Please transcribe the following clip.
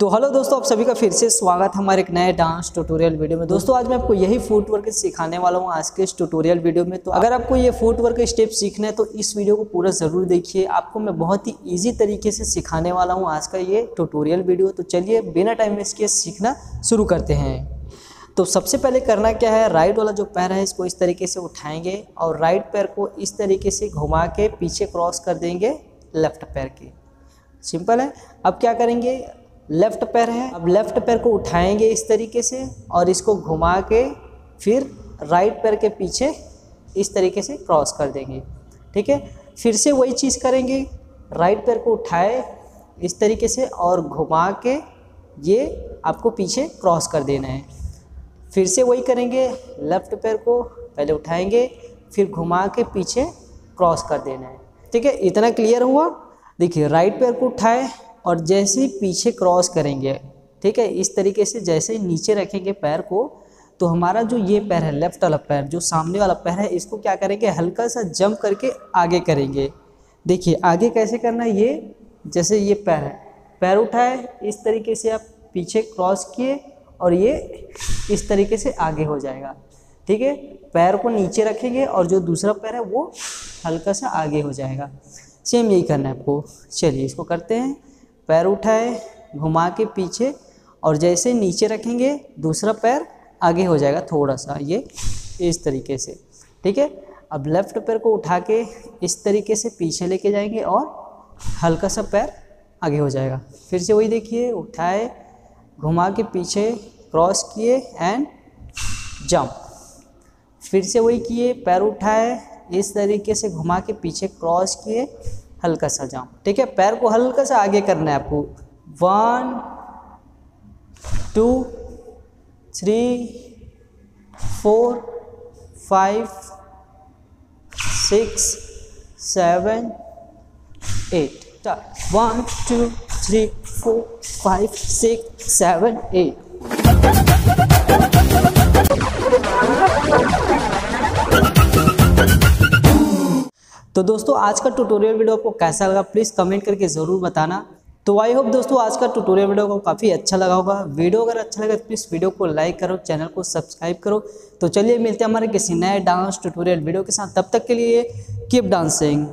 तो हेलो दोस्तों, आप सभी का फिर से स्वागत है हमारे एक नए डांस ट्यूटोरियल वीडियो में। दोस्तों, आज मैं आपको यही फुट वर्क सिखाने वाला हूँ आज के इस ट्यूटोरियल वीडियो में। तो अगर आपको ये फुट वर्क स्टेप सीखना है तो इस वीडियो को पूरा ज़रूर देखिए। आपको मैं बहुत ही ईजी तरीके से सिखाने वाला हूँ आज का ये ट्यूटोरियल वीडियो तो चलिए, बिना टाइम वेस्ट किए सीखना शुरू करते हैं। तो सबसे पहले करना क्या है राइट वाला जो पैर है, इसको इस तरीके से उठाएँगे और राइट पैर को इस तरीके से घुमा के पीछे क्रॉस कर देंगे लेफ़्ट पैर के। सिंपल है। अब क्या करेंगे लेफ़्ट पैर है। अब लेफ़्ट पैर को उठाएँगे इस तरीके से और इसको घुमा के फिर राइट पैर के पीछे इस तरीके से क्रॉस कर देंगे। ठीक है? फिर से वही चीज़ करेंगे। राइट पैर को उठाए इस तरीके से और घुमा के ये आपको पीछे क्रॉस कर देना है। फिर से वही करेंगे। लेफ़्ट पैर को पहले उठाएँगे, फिर घुमा के पीछे क्रॉस कर देना है। ठीक है? इतना क्लियर हुआ? देखिए, राइट पैर को उठाए और जैसे ही पीछे क्रॉस करेंगे, ठीक है, इस तरीके से जैसे नीचे रखेंगे पैर को तो हमारा जो ये पैर है लेफ़्ट वाला पैर, जो सामने वाला पैर है, इसको क्या करेंगे, हल्का सा जंप करके आगे करेंगे। देखिए, आगे कैसे करना है ये? जैसे ये पैर है, पैर उठाए, इस तरीके से आप पीछे क्रॉस किए और ये इस तरीके से आगे हो जाएगा, ठीक है? पैर को नीचे रखेंगे और जो दूसरा पैर है, वो हल्का सा आगे हो जाएगा। सेम यही करना है आपको। चलिए, इसको करते हैं। पैर उठाए, घुमा के पीछे और जैसे नीचे रखेंगे, दूसरा पैर आगे हो जाएगा थोड़ा सा, ये इस तरीके से, ठीक है? अब लेफ़्ट पैर को उठा के इस तरीके से पीछे लेके जाएँगे और हल्का सा पैर आगे हो जाएगा। फिर से वही देखिए, उठाए, घुमा के पीछे क्रॉस किए एंड जंप फिर से वही किए, पैर उठाए, इस तरीके से घुमा के पीछे क्रॉस किए हल्का सा जाम ठीक है? पैर को हल्का सा आगे करना है आपको। One two three four five six seven eight one two three four five six seven eight तो दोस्तों, आज का ट्यूटोरियल वीडियो आपको कैसा लगा प्लीज़ कमेंट करके ज़रूर बताना। तो आई होप दोस्तों, आज का ट्यूटोरियल वीडियो को काफ़ी अच्छा लगा होगा। वीडियो अगर अच्छा लगा तो प्लीज़ वीडियो को लाइक करो चैनल को सब्सक्राइब करो। तो चलिए मिलते हैं हमारे किसी नए डांस ट्यूटोरियल वीडियो के साथ। तब तक के लिए कीप डांसिंग